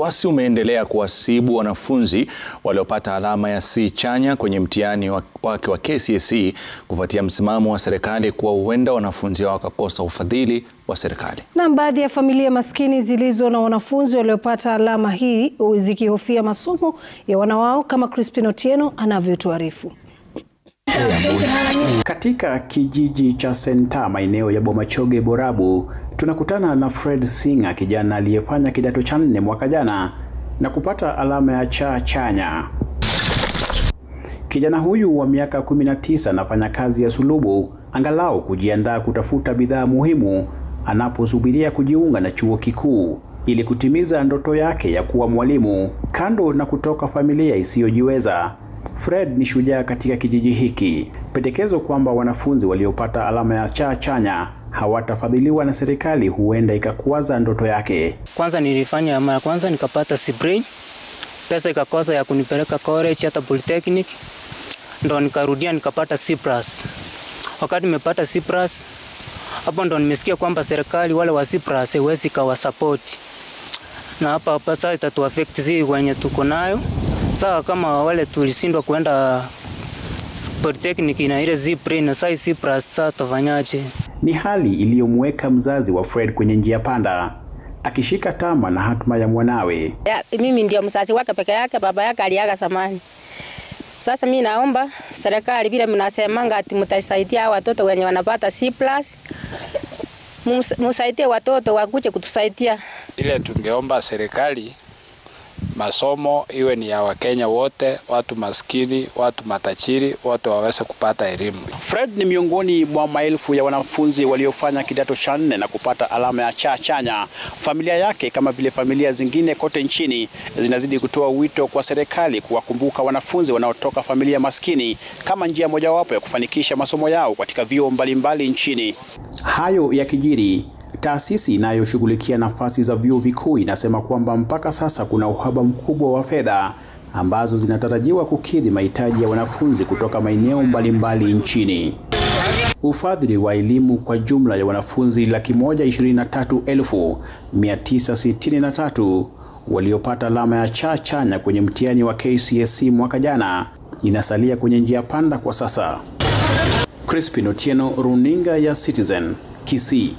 Wasiwasi umeendelea kuwasibu wanafunzi waliopata alama ya C chanya kwenye mtihani wake wa KCSE kufuatia msimamo wa serikali kuwa huenda wanafunzi hao wakakosa ufadhili wa serikali. Na baadhi ya familia maskini zilizo na wanafunzi waliopata alama hii zikihofia masomo ya wanawao kama Crispin Otieno anavyotuarifu. Katika kijiji cha Senta maeneo ya Bomachoge Borabu, tunakutana na Fred Singa, kijana aliyefanya kidato cha nne mwaka jana na kupata alama ya cha chanya. Kijana huyu wa miaka 19 anafanya kazi ya sulubu angalau kujiandaa kutafuta bidhaa muhimu anaposubiria kujiunga na chuo kikuu ili kutimiza ndoto yake ya kuwa mwalimu. Kando na kutoka familia isiyojiweza, Fred ni shujaa katika kijiji hiki. Pendekezo kwamba wanafunzi waliopata alama ya cha chanya hawatafadhiliwa na serikali huenda ikakuwaza ndoto yake. Kwanza nilifanya mara kwanza nikapata sibrin, pesa ikakosa ya kunipeleka college hata polytechnic, ndo nikarudia nikapata C+. Wakati nimepata C+, hapo ndo nimesikia kwamba serikali wale wa C+ haiwezi kawa support, na hapa hapa sasa zii wenye tuko nayo sawa, kama wale tulishindwa kwenda polytechnic na ile zipre na sai plus sasa tafanyaje? Ni hali iliyomweka mzazi wa Fred kwenye njia panda akishika tama na hatma ya mwanawe. Ya, mimi ndio mzazi wake peke yake, baba yake aliaga zamani. Sasa mimi naomba serikali vile mnasemanga ati mtasaidia watoto wenye wanapata C+, musaidie watoto wakuje kutusaidia. Ile tungeomba serikali masomo iwe ni ya Wakenya wote, watu maskini, watu matajiri, wote waweze kupata elimu. Fred ni miongoni mwa maelfu ya wanafunzi waliofanya kidato cha nne na kupata alama ya cha chanya. Familia yake kama vile familia zingine kote nchini zinazidi kutoa wito kwa serikali kuwakumbuka wanafunzi wanaotoka familia maskini kama njia mojawapo ya kufanikisha masomo yao katika vyuo mbalimbali nchini. Hayo yakijiri, Taasisi inayoshughulikia nafasi za vyuo vikuu inasema kwamba mpaka sasa kuna uhaba mkubwa wa fedha ambazo zinatarajiwa kukidhi mahitaji ya wanafunzi kutoka maeneo mbalimbali nchini. Ufadhili wa elimu kwa jumla ya wanafunzi laki moja ishirini na tatu elfu mia tisa sitini na tatu waliopata alama ya cha chanya kwenye mtihani wa KCSE mwaka jana inasalia kwenye njia panda kwa sasa. Crispin Otieno, runinga ya Citizen, Kisii.